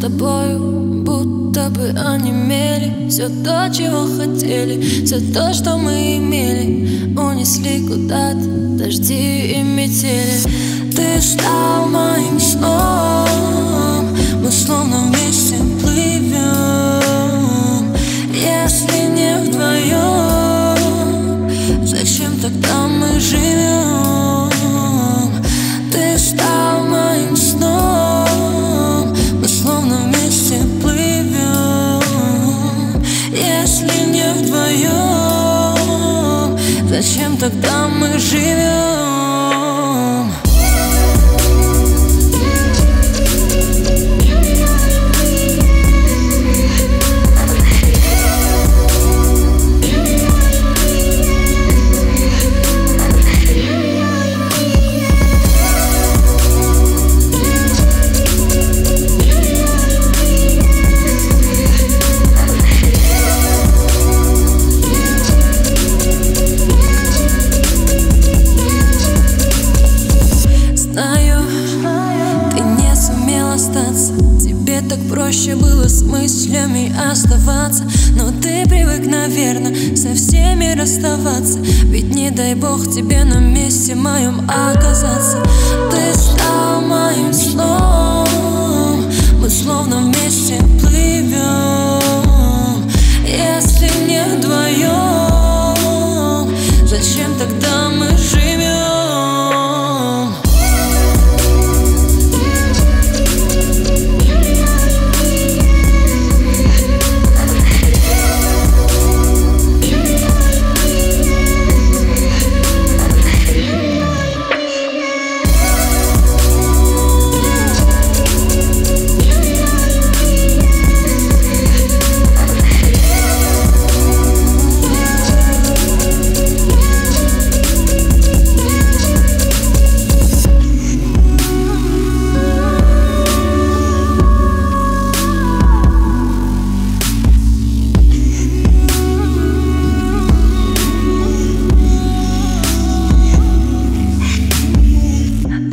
тобою будто бы онемели Все то, чего хотели, все то, что мы имели Унесли куда-то дожди и метели. Ты стал моим сном Если не вдвоем Зачем тогда мы живем? Так проще было с мыслями оставаться. Но ты привык, наверное, со всеми расставаться. Ведь не дай бог тебе на месте моем оказаться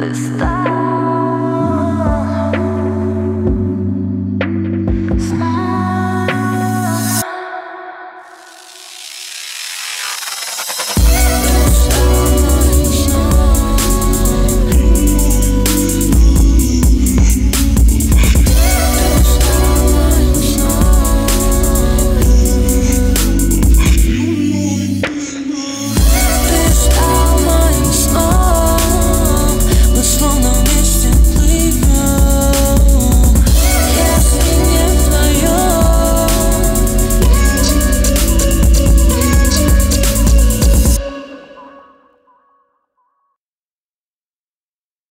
Ты стал